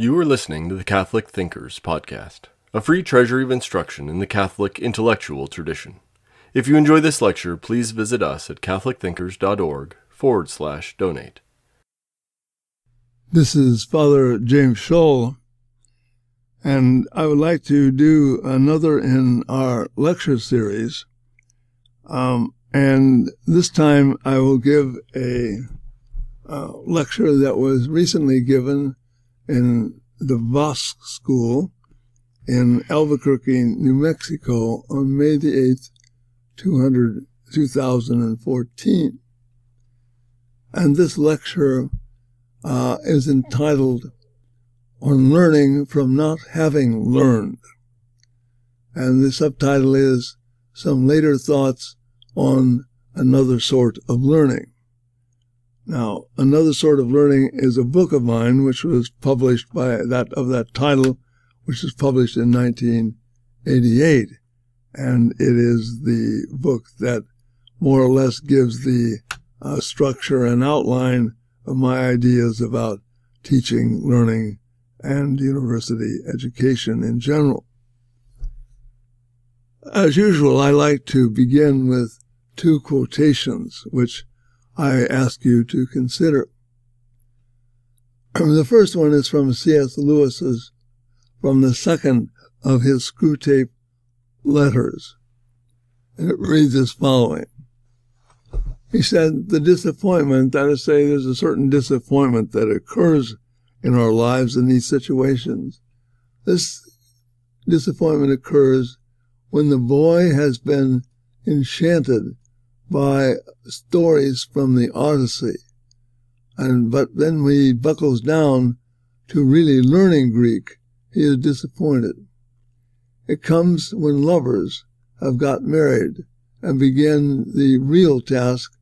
You are listening to the Catholic Thinkers Podcast, a free treasury of instruction in the Catholic intellectual tradition. If you enjoy this lecture, please visit us at catholicthinkers.org forward slash donate. This is Father James Schall, and I would like to do another in our lecture series. Um, and this time I will give a, a lecture that was recently given in the Bosque School in Albuquerque, New Mexico on May the 8th, 200, 2014. And this lecture uh, is entitled On Learning from Not Having Learned. And the subtitle is Some Later Thoughts on Another Sort of Learning. Now, another sort of learning is a book of mine, which was published by that of that title, which was published in 1988, and it is the book that more or less gives the uh, structure and outline of my ideas about teaching, learning, and university education in general. As usual, I like to begin with two quotations, which I ask you to consider. the first one is from C.S. Lewis's, from the second of his Screwtape letters. And it reads as following. He said, the disappointment, that is to say, there's a certain disappointment that occurs in our lives in these situations. This disappointment occurs when the boy has been enchanted by stories from the Odyssey. And, but then when he buckles down to really learning Greek, he is disappointed. It comes when lovers have got married and begin the real task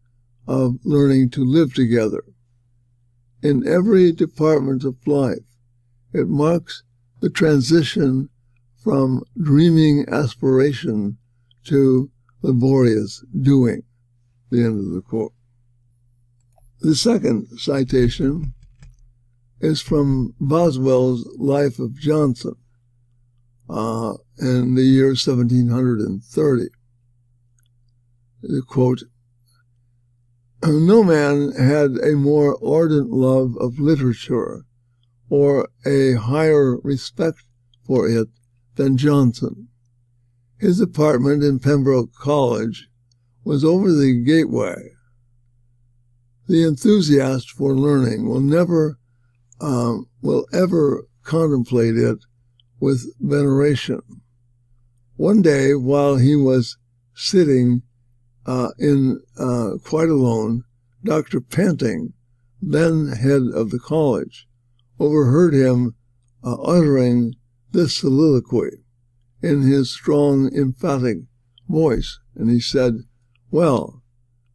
of learning to live together. In every department of life, it marks the transition from dreaming aspiration to laborious doing the end of the quote. The second citation is from Boswell's Life of Johnson uh, in the year 1730. The quote, no man had a more ardent love of literature or a higher respect for it than Johnson. His apartment in Pembroke College was over the gateway. The enthusiast for learning will never, um, will ever contemplate it with veneration. One day, while he was sitting uh, in uh, quite alone, Dr. Panting, then head of the college, overheard him uh, uttering this soliloquy in his strong, emphatic voice, and he said, well,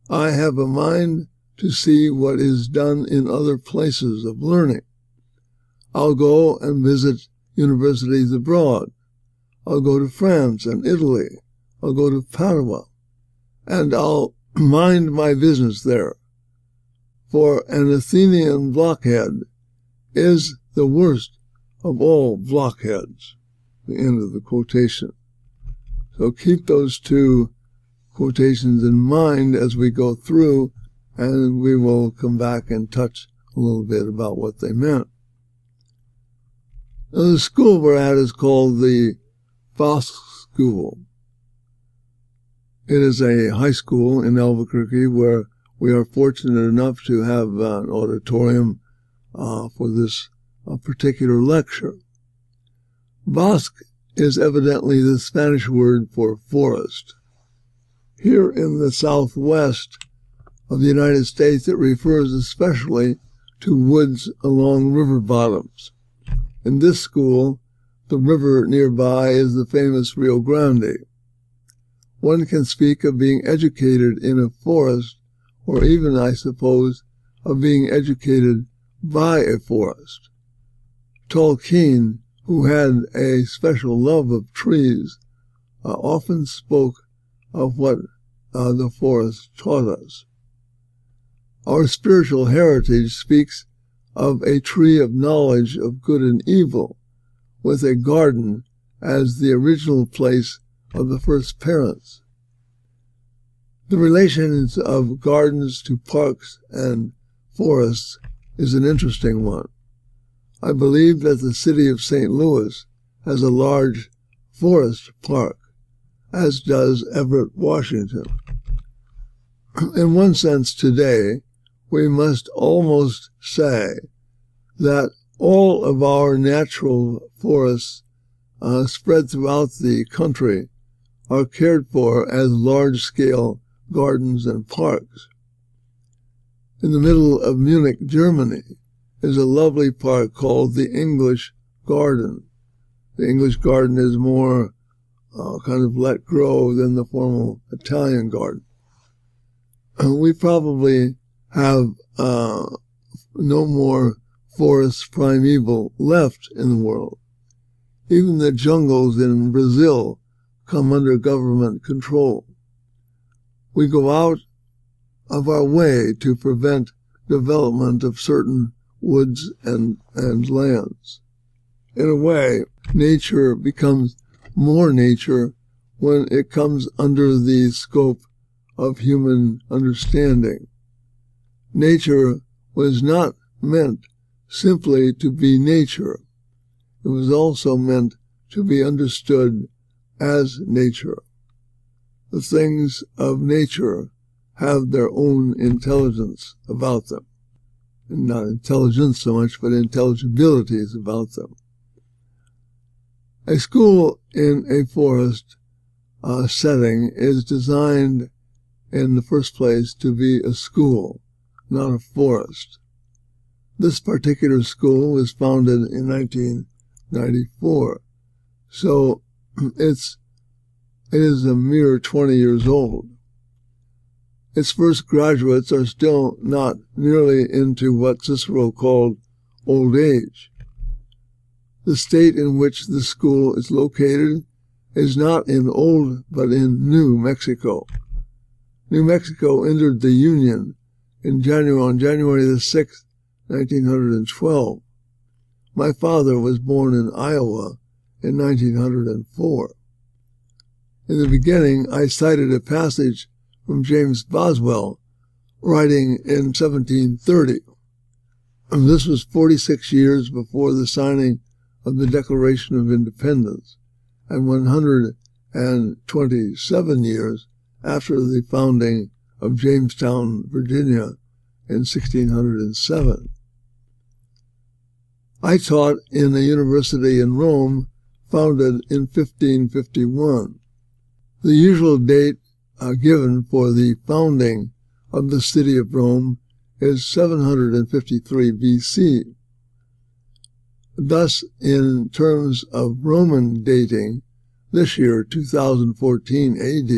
I have a mind to see what is done in other places of learning. I'll go and visit universities abroad. I'll go to France and Italy. I'll go to Padua. And I'll mind my business there. For an Athenian blockhead is the worst of all blockheads. The end of the quotation. So keep those two quotations in mind as we go through, and we will come back and touch a little bit about what they meant. Now, the school we're at is called the Bosque School. It is a high school in Albuquerque where we are fortunate enough to have an auditorium uh, for this uh, particular lecture. Bosque is evidently the Spanish word for forest. Here in the southwest of the United States, it refers especially to woods along river bottoms. In this school, the river nearby is the famous Rio Grande. One can speak of being educated in a forest, or even, I suppose, of being educated by a forest. Tolkien, who had a special love of trees, uh, often spoke of what uh, the forest taught us. Our spiritual heritage speaks of a tree of knowledge of good and evil, with a garden as the original place of the first parents. The relations of gardens to parks and forests is an interesting one. I believe that the city of St. Louis has a large forest park, as does Everett, Washington. In one sense, today, we must almost say that all of our natural forests uh, spread throughout the country are cared for as large scale gardens and parks. In the middle of Munich, Germany, is a lovely park called the English Garden. The English Garden is more uh, kind of let grow than the formal Italian garden. we probably have uh, no more forests primeval left in the world. Even the jungles in Brazil come under government control. We go out of our way to prevent development of certain woods and, and lands. In a way, nature becomes more nature when it comes under the scope of human understanding. Nature was not meant simply to be nature. It was also meant to be understood as nature. The things of nature have their own intelligence about them. And not intelligence so much, but intelligibilities about them. A school in a forest uh, setting is designed in the first place to be a school, not a forest. This particular school was founded in 1994, so it's it is a mere 20 years old. Its first graduates are still not nearly into what Cicero called old age. The state in which the school is located is not in old but in New Mexico. New Mexico entered the Union in January on January the 6th, 1912. My father was born in Iowa in 1904. In the beginning, I cited a passage from James Boswell, writing in 1730. This was 46 years before the signing of the Declaration of Independence and 127 years after the founding of Jamestown, Virginia in 1607. I taught in a university in Rome founded in 1551. The usual date uh, given for the founding of the city of Rome is 753 BC. Thus, in terms of Roman dating, this year, 2014 AD,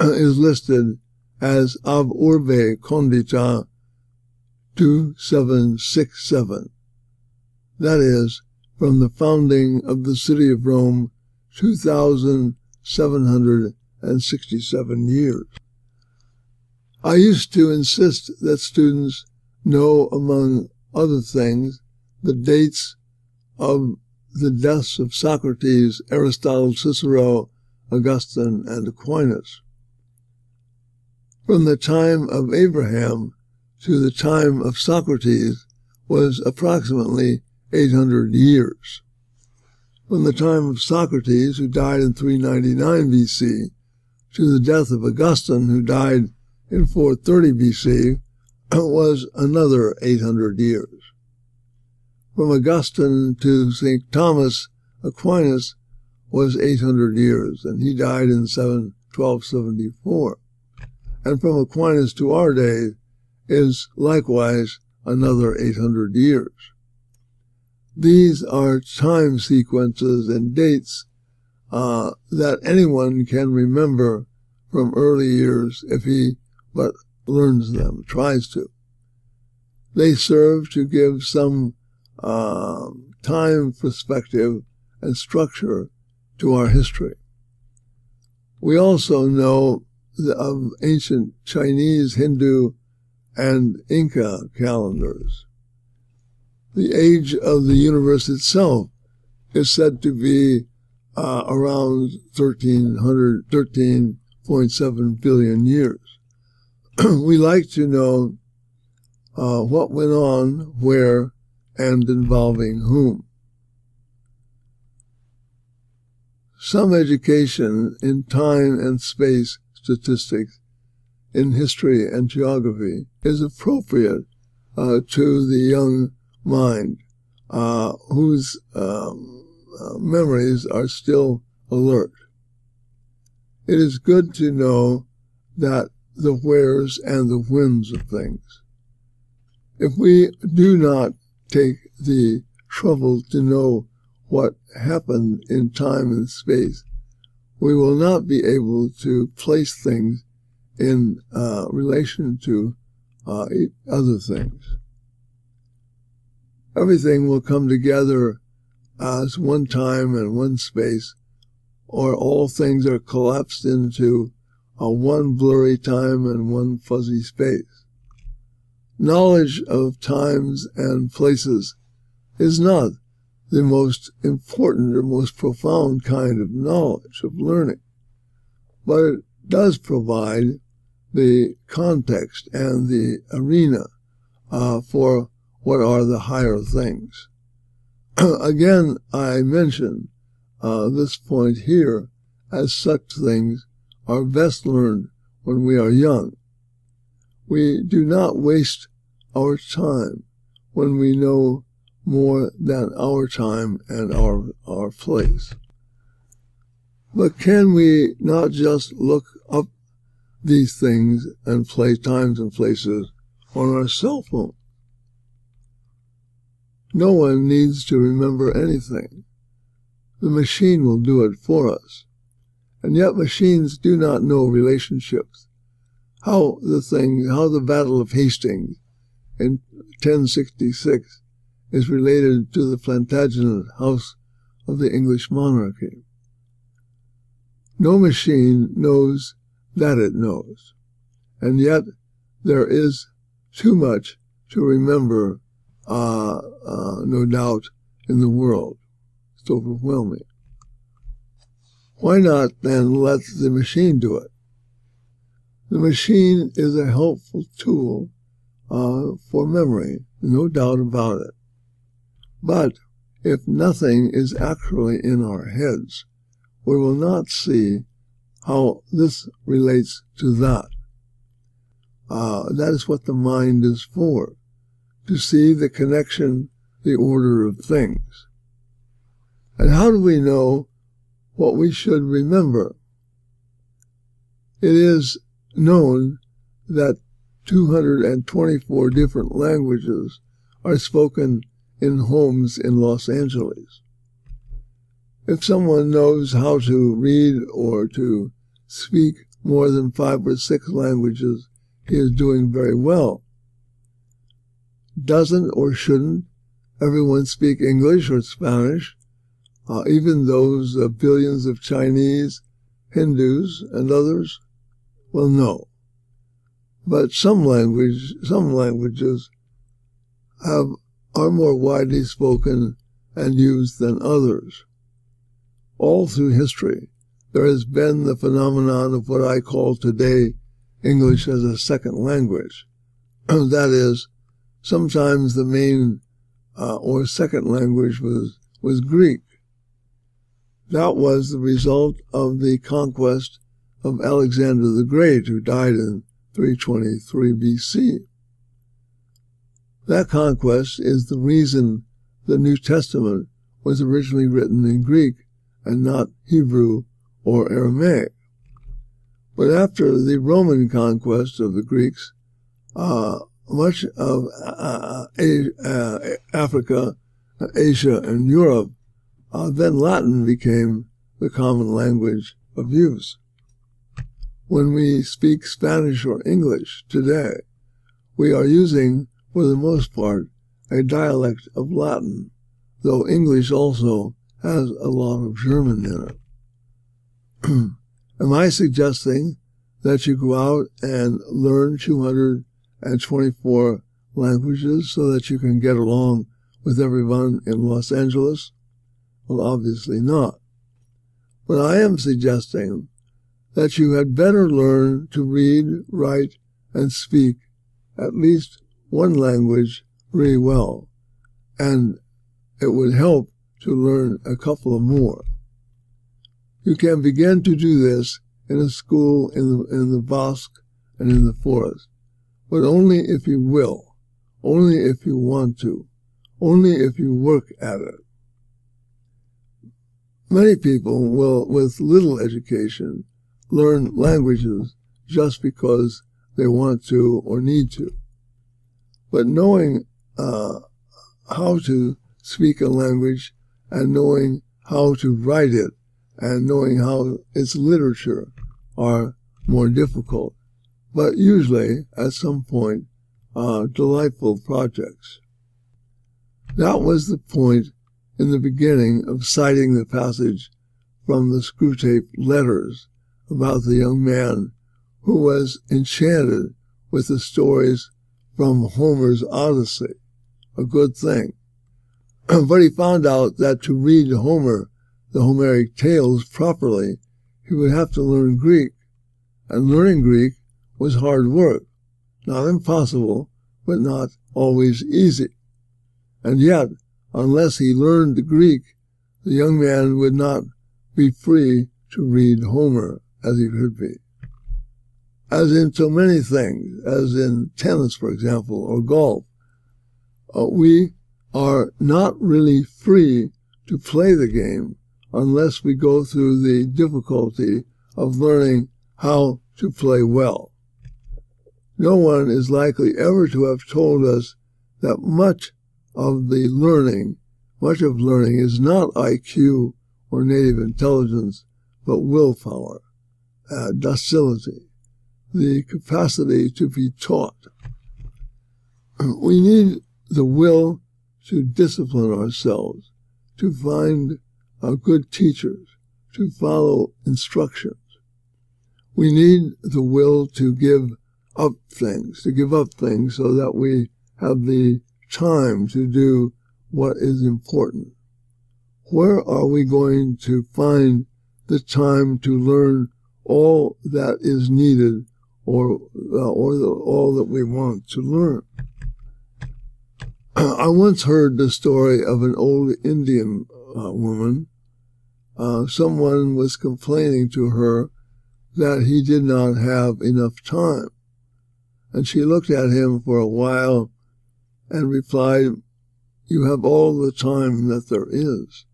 uh, is listed as Ab urbe condita 2767. That is, from the founding of the city of Rome 2,767 years. I used to insist that students know, among other things, the dates of the deaths of Socrates, Aristotle, Cicero, Augustine, and Aquinas. From the time of Abraham to the time of Socrates was approximately 800 years. From the time of Socrates, who died in 399 BC, to the death of Augustine, who died in 430 BC, was another 800 years. From Augustine to St. Thomas Aquinas was 800 years, and he died in 7, 1274. And from Aquinas to our day is likewise another 800 years. These are time sequences and dates uh, that anyone can remember from early years if he but learns them, tries to. They serve to give some uh, time perspective and structure to our history. We also know of ancient Chinese, Hindu, and Inca calendars. the age of the universe itself is said to be uh, around 1300, 13.7 billion years. we like to know uh, what went on, where, and involving whom. Some education in time and space statistics, in history and geography, is appropriate uh, to the young mind uh, whose um, uh, memories are still alert. It is good to know that the wheres and the whens of things. If we do not take the trouble to know what happened in time and space, we will not be able to place things in uh, relation to uh, other things. Everything will come together as one time and one space, or all things are collapsed into a one blurry time and one fuzzy space. Knowledge of times and places is not the most important or most profound kind of knowledge, of learning. But it does provide the context and the arena uh, for what are the higher things. Again, I mention uh, this point here as such things are best learned when we are young. We do not waste our time when we know more than our time and our, our place. But can we not just look up these things and play times and places on our cell phone? No one needs to remember anything. The machine will do it for us. And yet machines do not know relationships. How the thing, how the Battle of Hastings in 1066 is related to the Plantagenet house of the English monarchy. No machine knows that it knows, and yet there is too much to remember, uh, uh, no doubt, in the world. It's overwhelming. Why not then let the machine do it? The machine is a helpful tool uh, for memory, no doubt about it. But if nothing is actually in our heads, we will not see how this relates to that. Uh, that is what the mind is for, to see the connection, the order of things. And how do we know what we should remember? It is known that 224 different languages are spoken in homes in Los Angeles. If someone knows how to read or to speak more than five or six languages, he is doing very well. Doesn't or shouldn't everyone speak English or Spanish? Uh, even those uh, billions of Chinese, Hindus, and others? Well, no. But some language, some languages have are more widely spoken and used than others. All through history, there has been the phenomenon of what I call today English as a second language. that is, sometimes the main uh, or second language was, was Greek. That was the result of the conquest of Alexander the Great, who died in 323 BC. That conquest is the reason the New Testament was originally written in Greek and not Hebrew or Aramaic. But after the Roman conquest of the Greeks, uh, much of uh, uh, Africa, Asia, and Europe, uh, then Latin became the common language of use. When we speak Spanish or English today, we are using for the most part, a dialect of Latin, though English also has a lot of German in it. Am I suggesting that you go out and learn 224 languages so that you can get along with everyone in Los Angeles? Well, obviously not. But I am suggesting that you had better learn to read, write, and speak at least one language really well, and it would help to learn a couple of more. You can begin to do this in a school in the, in the bosque and in the forest, but only if you will, only if you want to, only if you work at it. Many people will, with little education, learn languages just because they want to or need to. But knowing uh, how to speak a language and knowing how to write it and knowing how its literature are more difficult, but usually at some point uh, delightful projects. That was the point in the beginning of citing the passage from the Screwtape letters about the young man who was enchanted with the stories from Homer's Odyssey, a good thing. but he found out that to read Homer, the Homeric tales properly, he would have to learn Greek. And learning Greek was hard work. Not impossible, but not always easy. And yet, unless he learned Greek, the young man would not be free to read Homer as he could be. As in so many things, as in tennis, for example, or golf, uh, we are not really free to play the game unless we go through the difficulty of learning how to play well. No one is likely ever to have told us that much of the learning, much of learning is not IQ or native intelligence, but willpower, uh, docility, the capacity to be taught. We need the will to discipline ourselves, to find our good teachers, to follow instructions. We need the will to give up things, to give up things so that we have the time to do what is important. Where are we going to find the time to learn all that is needed or, uh, or the, all that we want to learn? I once heard the story of an old Indian uh, woman. Uh, someone was complaining to her that he did not have enough time. And she looked at him for a while and replied, You have all the time that there is.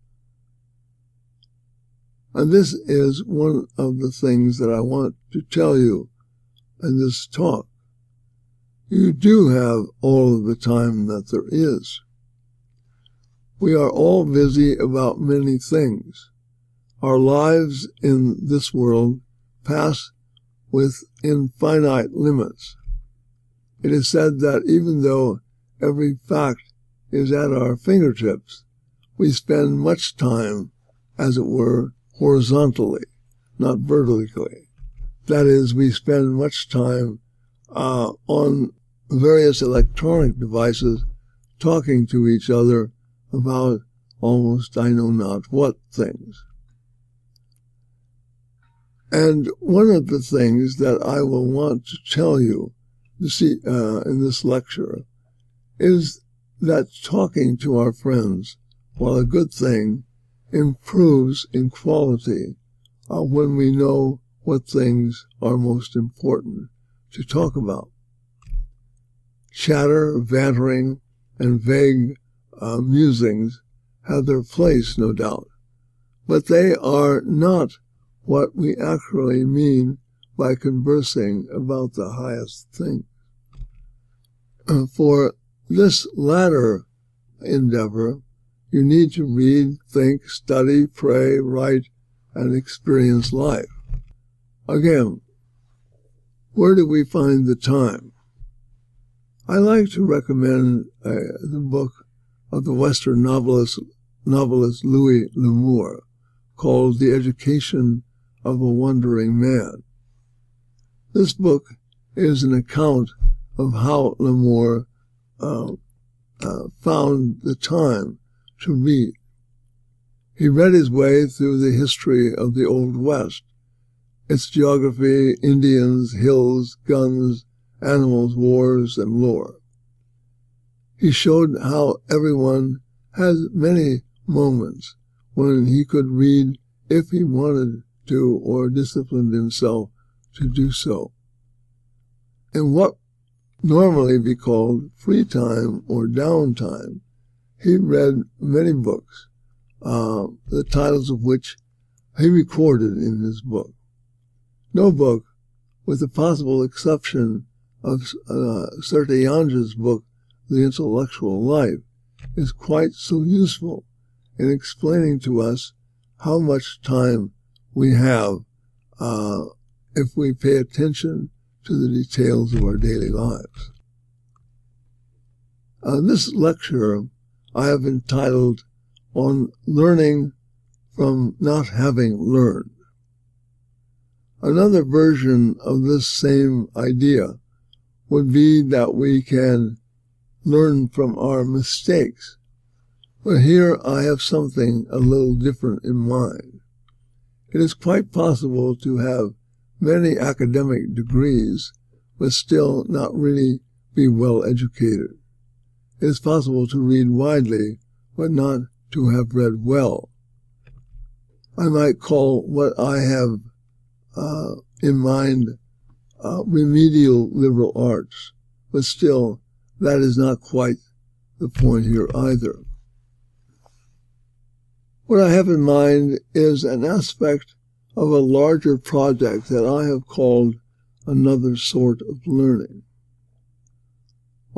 And this is one of the things that I want to tell you in this talk you do have all of the time that there is. We are all busy about many things. Our lives in this world pass with infinite limits. It is said that even though every fact is at our fingertips, we spend much time, as it were, horizontally, not vertically. That is, we spend much time uh, on various electronic devices talking to each other about almost I know not what things. And one of the things that I will want to tell you this, uh, in this lecture is that talking to our friends, while a good thing, improves in quality uh, when we know what things are most important to talk about chatter, bantering, and vague uh, musings have their place, no doubt, but they are not what we actually mean by conversing about the highest thing. Uh, for this latter endeavor, you need to read, think, study, pray, write, and experience life. Again, where do we find the time? I like to recommend uh, the book of the Western novelist, novelist Louis L'Amour called The Education of a Wandering Man. This book is an account of how L'Amour uh, uh, found the time to read. He read his way through the history of the Old West, its geography, Indians, hills, guns, animals, wars, and lore. He showed how everyone has many moments when he could read if he wanted to or disciplined himself to do so. In what normally be called free time or downtime, he read many books, uh, the titles of which he recorded in his book. No book, with the possible exception of uh, Sertillanges's book, The Intellectual Life, is quite so useful in explaining to us how much time we have uh, if we pay attention to the details of our daily lives. Uh, this lecture I have entitled On Learning from Not Having Learned. Another version of this same idea would be that we can learn from our mistakes. But here I have something a little different in mind. It is quite possible to have many academic degrees, but still not really be well educated. It is possible to read widely, but not to have read well. I might call what I have uh, in mind uh, remedial liberal arts, but still, that is not quite the point here either. What I have in mind is an aspect of a larger project that I have called another sort of learning.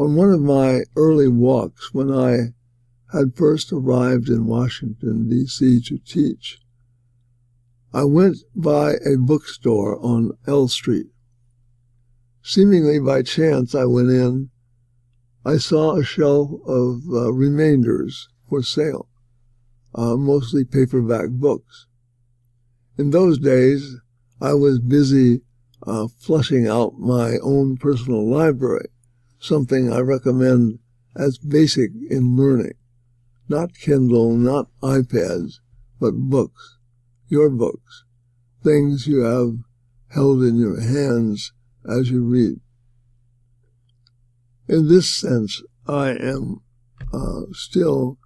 On one of my early walks when I had first arrived in Washington, D.C. to teach, I went by a bookstore on L Street. Seemingly by chance, I went in. I saw a shelf of uh, remainders for sale, uh, mostly paperback books. In those days, I was busy uh, flushing out my own personal library, something I recommend as basic in learning. Not Kindle, not iPads, but books, your books, things you have held in your hands as you read. In this sense, I am uh, still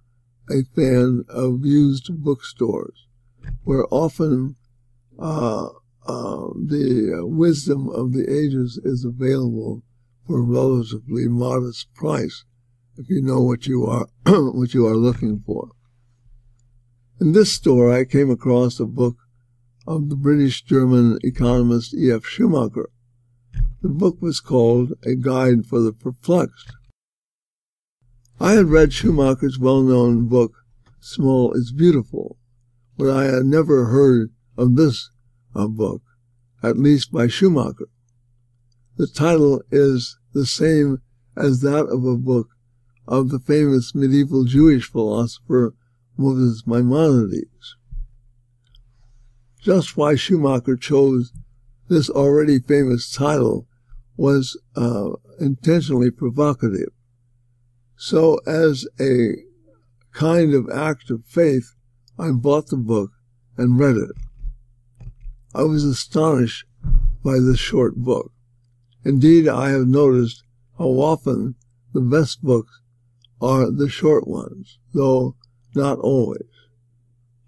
a fan of used bookstores, where often uh, uh, the wisdom of the ages is available for a relatively modest price if you know what you are what you are looking for. In this store, I came across a book of the British German economist E.F. Schumacher. The book was called A Guide for the Perplexed. I had read Schumacher's well-known book, Small is Beautiful, but I had never heard of this uh, book, at least by Schumacher. The title is the same as that of a book of the famous medieval Jewish philosopher Moses Maimonides. Just why Schumacher chose this already famous title was uh, intentionally provocative. So, as a kind of act of faith, I bought the book and read it. I was astonished by this short book. Indeed, I have noticed how often the best books are the short ones, though not always.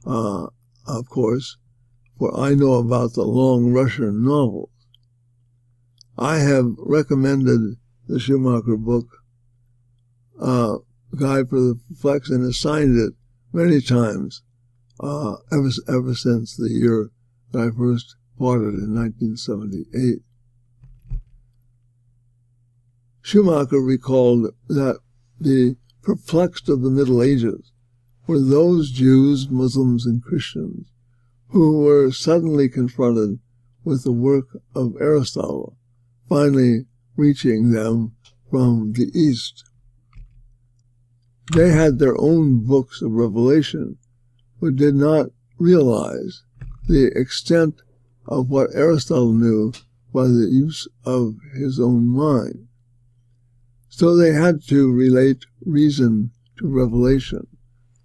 Uh, of course, for I know about the long Russian novels. I have recommended the Schumacher book, uh, Guide for the Perplexed, and assigned it many times uh, ever, ever since the year that I first bought it in 1978. Schumacher recalled that the perplexed of the Middle Ages were those Jews, Muslims, and Christians who were suddenly confronted with the work of Aristotle, finally reaching them from the East. They had their own books of revelation, but did not realize the extent of what Aristotle knew by the use of his own mind. So they had to relate reason to revelation,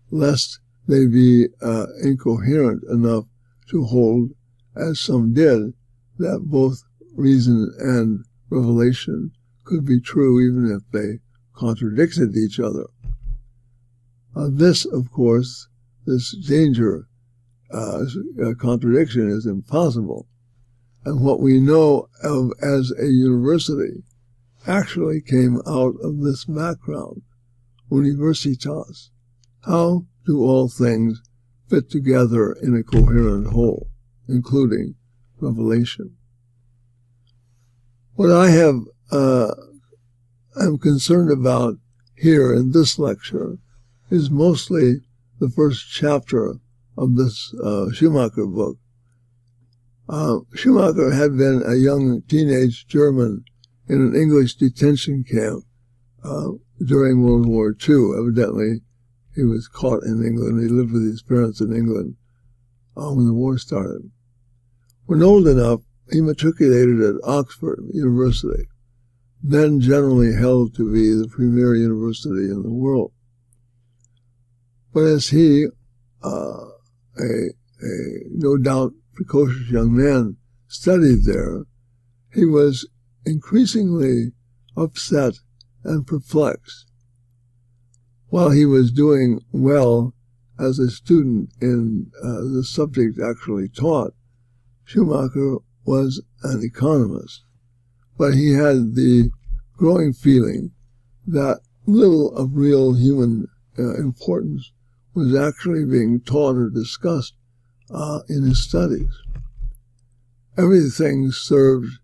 lest they be uh, incoherent enough to hold, as some did, that both reason and revelation could be true even if they contradicted each other. Uh, this, of course, this danger, uh, contradiction is impossible. And what we know of as a university actually came out of this background, universitas. How do all things fit together in a coherent whole, including revelation? What I have, uh, am concerned about here in this lecture is mostly the first chapter of this uh, Schumacher book. Uh, Schumacher had been a young teenage German in an English detention camp uh, during World War II. Evidently, he was caught in England. He lived with his parents in England uh, when the war started. When old enough, he matriculated at Oxford University, then generally held to be the premier university in the world. But as he, uh, a, a no doubt precocious young man, studied there, he was increasingly upset and perplexed. While he was doing well as a student in uh, the subject actually taught, Schumacher was an economist, but he had the growing feeling that little of real human uh, importance was actually being taught or discussed uh, in his studies. Everything served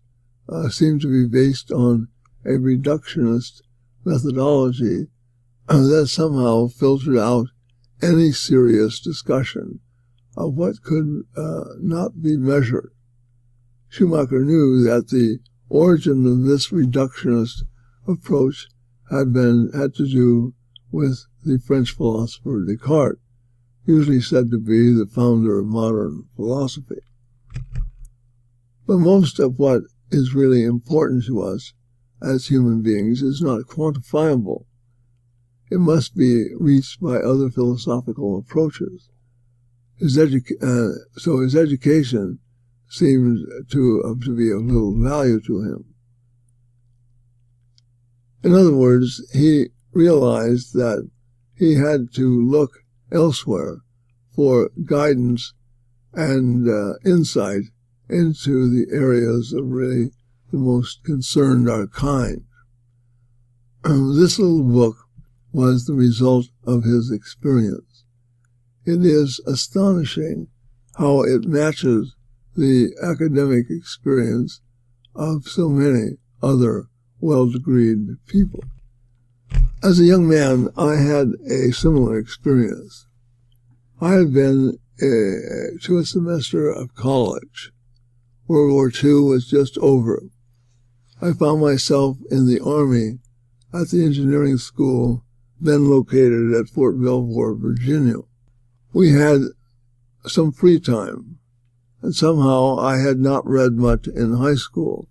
uh, seemed to be based on a reductionist methodology that somehow filtered out any serious discussion of what could uh, not be measured. Schumacher knew that the origin of this reductionist approach had been had to do with the French philosopher Descartes, usually said to be the founder of modern philosophy. But most of what is really important to us as human beings is not quantifiable. It must be reached by other philosophical approaches. His edu- uh, so his education seemed to, uh, to be of little value to him. In other words, he realized that he had to look elsewhere for guidance and uh, insight into the areas of really the most concerned our kind. this little book was the result of his experience. It is astonishing how it matches the academic experience of so many other well-degreed people. As a young man, I had a similar experience. I had been uh, to a semester of college. World War II was just over. I found myself in the Army at the engineering school then located at Fort Belvoir, Virginia. We had some free time, and somehow I had not read much in high school,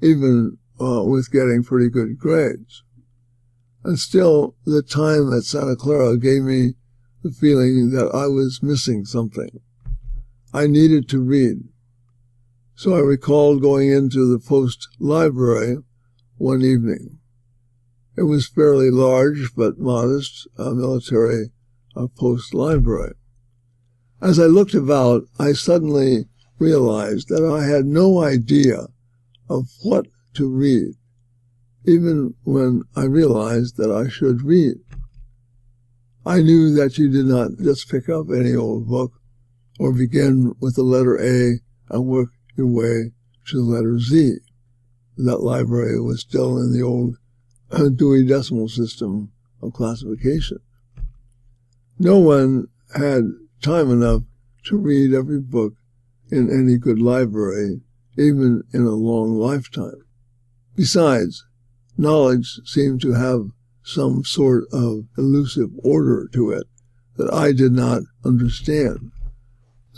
even uh, with getting pretty good grades. And still, the time at Santa Clara gave me the feeling that I was missing something. I needed to read. So I recalled going into the post library one evening. It was fairly large but modest, a military uh, post library. As I looked about, I suddenly realized that I had no idea of what to read even when I realized that I should read. I knew that you did not just pick up any old book or begin with the letter A and work your way to the letter Z. That library was still in the old Dewey Decimal System of classification. No one had time enough to read every book in any good library, even in a long lifetime. Besides, knowledge seemed to have some sort of elusive order to it that I did not understand.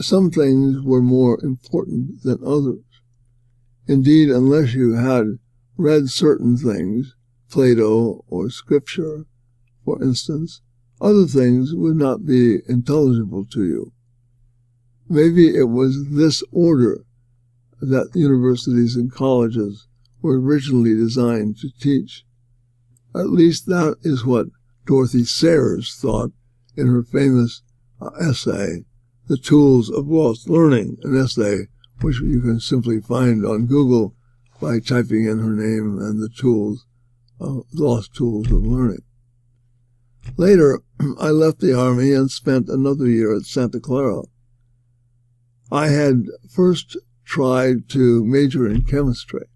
Some things were more important than others. Indeed, unless you had read certain things Plato or scripture, for instance, other things would not be intelligible to you. Maybe it was this order that universities and colleges were originally designed to teach. At least that is what Dorothy Sayers thought in her famous uh, essay, The Tools of Lost Learning, an essay which you can simply find on Google by typing in her name and the tools, uh, lost tools of learning. Later, I left the Army and spent another year at Santa Clara. I had first tried to major in chemistry.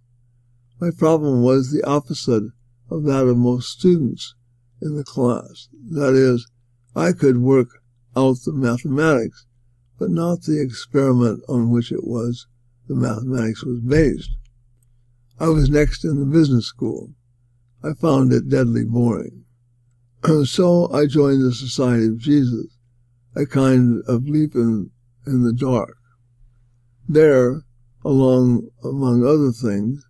My problem was the opposite of that of most students in the class. That is, I could work out the mathematics, but not the experiment on which it was the mathematics was based. I was next in the business school. I found it deadly boring. so I joined the Society of Jesus, a kind of leap in, in the dark. There, along, among other things,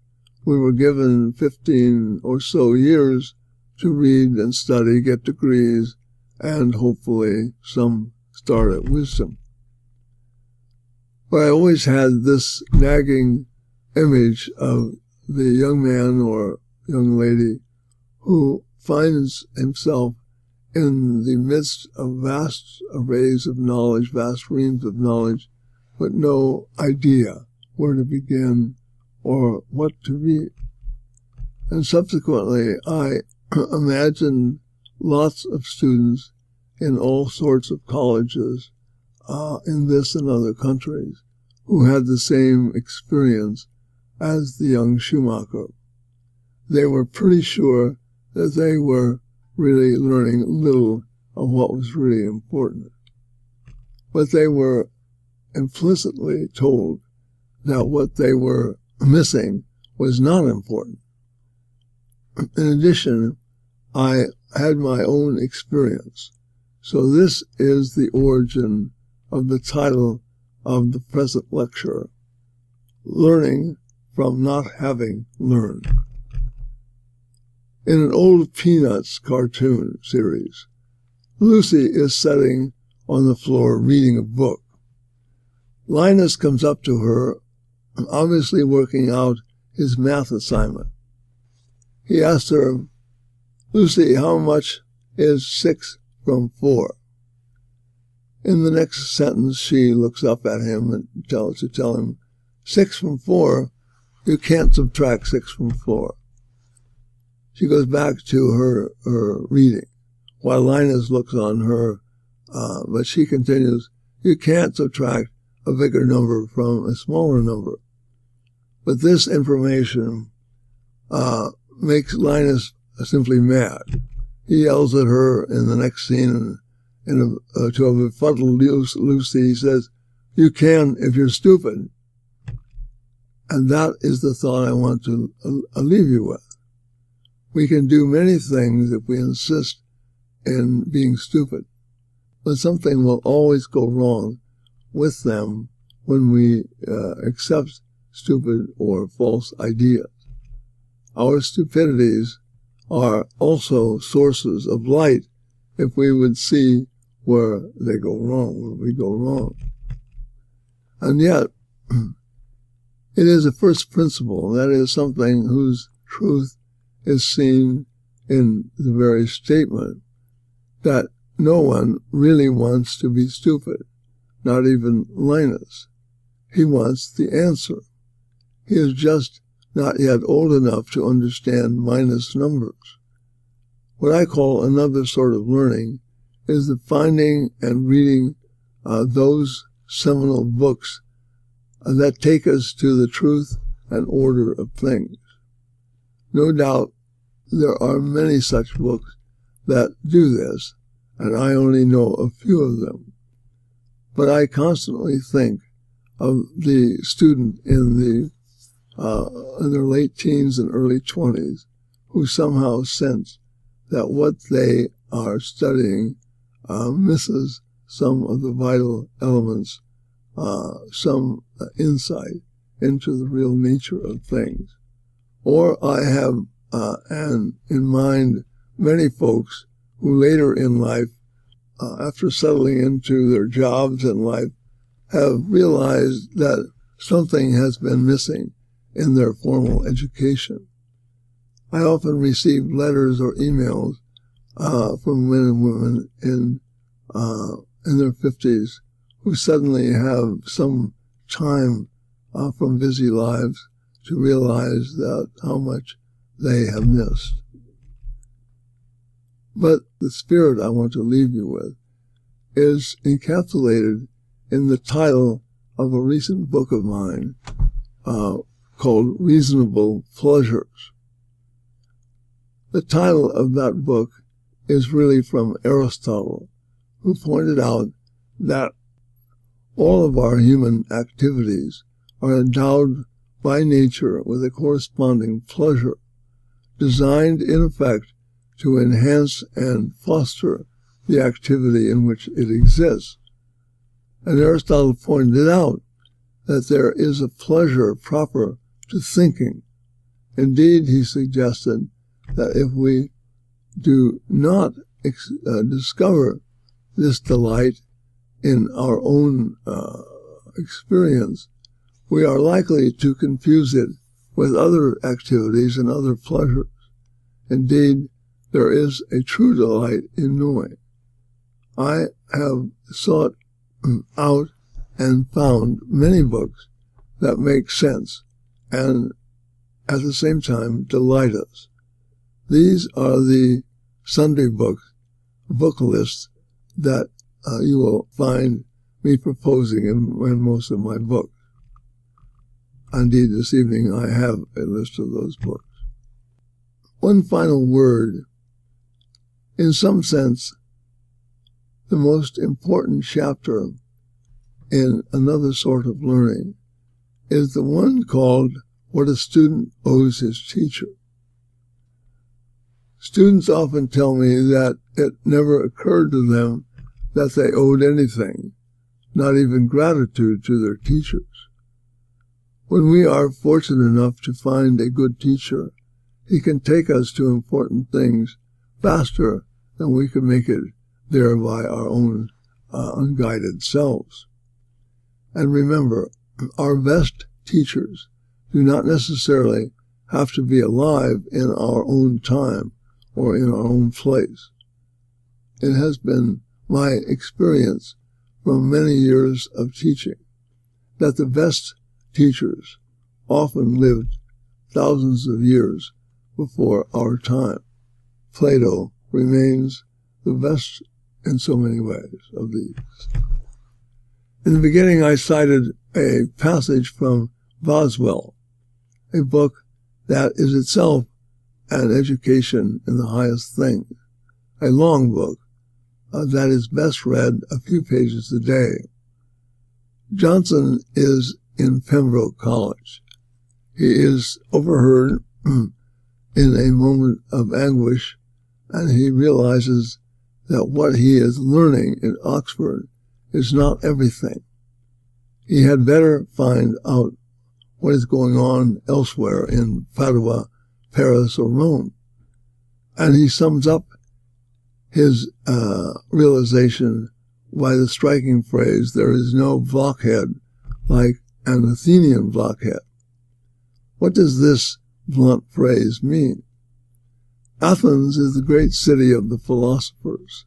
we were given 15 or so years to read and study, get degrees, and hopefully some start at wisdom. But I always had this nagging image of the young man or young lady who finds himself in the midst of vast arrays of knowledge, vast reams of knowledge, but no idea where to begin or what to read. And subsequently, I imagined lots of students in all sorts of colleges uh, in this and other countries who had the same experience as the young Schumacher. They were pretty sure that they were really learning little of what was really important. But they were implicitly told that what they were missing was not important. In addition, I had my own experience. So this is the origin of the title of the present lecture, Learning from Not Having Learned. In an old Peanuts cartoon series, Lucy is sitting on the floor reading a book. Linus comes up to her obviously working out his math assignment. He asks her, Lucy, how much is six from four? In the next sentence, she looks up at him and tells to tell him, six from four, you can't subtract six from four. She goes back to her, her reading while Linus looks on her, uh, but she continues, you can't subtract a bigger number from a smaller number. But this information uh, makes Linus simply mad. He yells at her in the next scene uh, to a befuddled Lucy, he says, you can if you're stupid. And that is the thought I want to uh, leave you with. We can do many things if we insist in being stupid, but something will always go wrong with them when we uh, accept stupid or false ideas. Our stupidities are also sources of light if we would see where they go wrong, where we go wrong. And yet, it is a first principle, that is something whose truth is seen in the very statement that no one really wants to be stupid, not even Linus. He wants the answer. He is just not yet old enough to understand minus numbers. What I call another sort of learning is the finding and reading uh, those seminal books uh, that take us to the truth and order of things. No doubt there are many such books that do this, and I only know a few of them. But I constantly think of the student in the uh, in their late teens and early 20s who somehow sense that what they are studying uh, misses some of the vital elements, uh, some insight into the real nature of things. Or I have uh, and in mind many folks who later in life, uh, after settling into their jobs in life, have realized that something has been missing in their formal education. I often receive letters or emails uh, from men and women in uh, in their fifties who suddenly have some time uh, from busy lives to realize that how much they have missed. But the spirit I want to leave you with is encapsulated in the title of a recent book of mine uh, called Reasonable Pleasures. The title of that book is really from Aristotle, who pointed out that all of our human activities are endowed by nature with a corresponding pleasure, designed in effect to enhance and foster the activity in which it exists. And Aristotle pointed out that there is a pleasure proper to thinking. Indeed, he suggested that if we do not uh, discover this delight in our own uh, experience, we are likely to confuse it with other activities and other pleasures. Indeed, there is a true delight in knowing. I have sought out and found many books that make sense and at the same time delight us. These are the Sunday books, book lists that uh, you will find me proposing in, in most of my books. Indeed, this evening I have a list of those books. One final word. In some sense, the most important chapter in another sort of learning is the one called What a Student Owes His Teacher. Students often tell me that it never occurred to them that they owed anything, not even gratitude to their teachers. When we are fortunate enough to find a good teacher, he can take us to important things faster than we can make it there by our own uh, unguided selves. And remember, our best teachers do not necessarily have to be alive in our own time or in our own place. It has been my experience from many years of teaching that the best teachers often lived thousands of years before our time. Plato remains the best in so many ways of these. In the beginning, I cited a passage from Boswell, a book that is itself an education in the highest thing, a long book uh, that is best read a few pages a day. Johnson is in Pembroke College. He is overheard in a moment of anguish, and he realizes that what he is learning in Oxford is not everything. He had better find out what is going on elsewhere in Padua, Paris, or Rome. And he sums up his uh, realization by the striking phrase, there is no blockhead like an Athenian blockhead. What does this blunt phrase mean? Athens is the great city of the philosophers.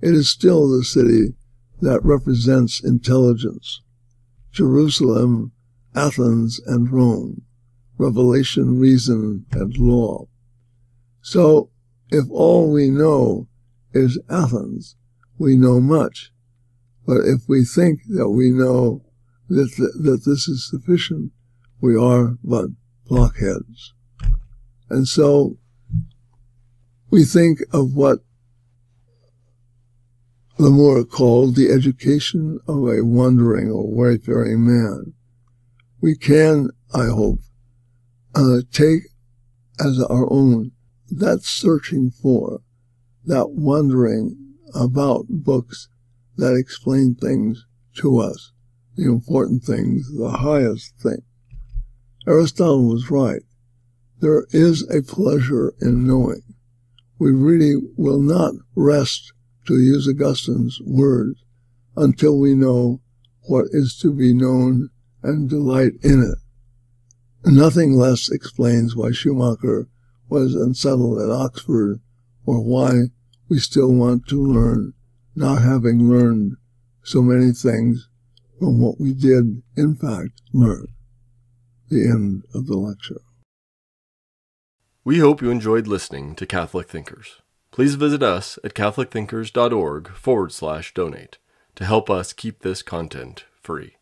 It is still the city that represents intelligence. Jerusalem, Athens, and Rome, revelation, reason, and law. So, if all we know is Athens, we know much. But if we think that we know that, th- that this is sufficient, we are but blockheads. And so we think of what L'Amour called the education of a wandering or wayfaring man. We can, I hope, uh, take as our own that searching for, that wondering about books that explain things to us, the important things, the highest thing. Aristotle was right. There is a pleasure in knowing. We really will not rest, to use Augustine's words, until we know what is to be known and delight in it. Nothing less explains why Schumacher was unsettled at Oxford or why we still want to learn, not having learned so many things from what we did, in fact, learn. The end of the lecture. We hope you enjoyed listening to Catholic Thinkers. Please visit us at catholicthinkers.org forward slash donate to help us keep this content free.